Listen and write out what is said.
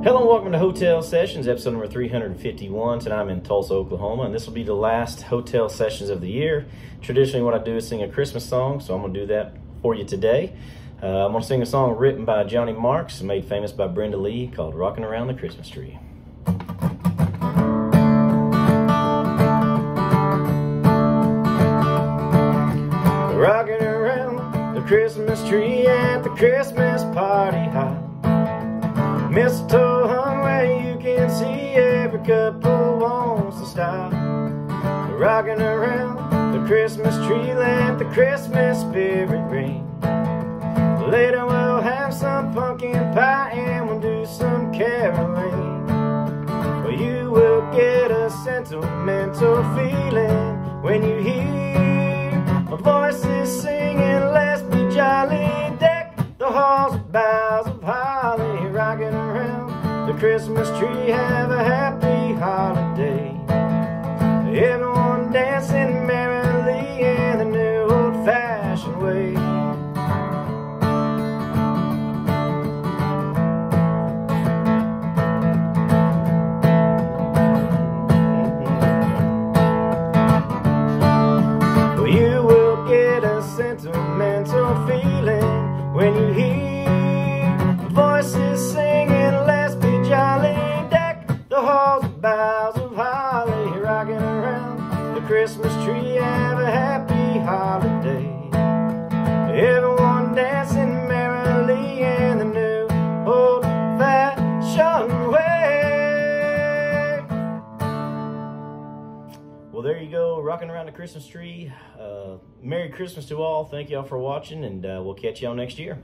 Hello and welcome to Hotel Sessions, episode number 351. Tonight I'm in Tulsa, Oklahoma, and this will be the last hotel sessions of the year. Traditionally, what I do is sing a Christmas song, so I'm going to do that for you today. Uh, I'm going to sing a song written by Johnny Marks, made famous by Brenda Lee, called Rocking Around the Christmas Tree. Rocking around the Christmas tree at the Christmas party. Mistletoe hung where you can see every couple wants to stop. Rocking around the Christmas tree, let the Christmas spirit ring. Later we'll have some pumpkin pie and we'll do some caroling. Well, you will get a sentimental feeling when you hear my voices singing. Let's be jolly, deck the halls with boughs of holly, rocking Christmas tree. Have a happy holiday. Everyone dancing merrily in the new old-fashioned way. You will get a sentimental feeling when you hear Christmas tree. Have a happy holiday. Everyone dancing merrily in the new old-fashioned way. Well, there you go, rocking around the Christmas tree. Uh, Merry Christmas to all. Thank y'all for watching, and uh, we'll catch y'all next year.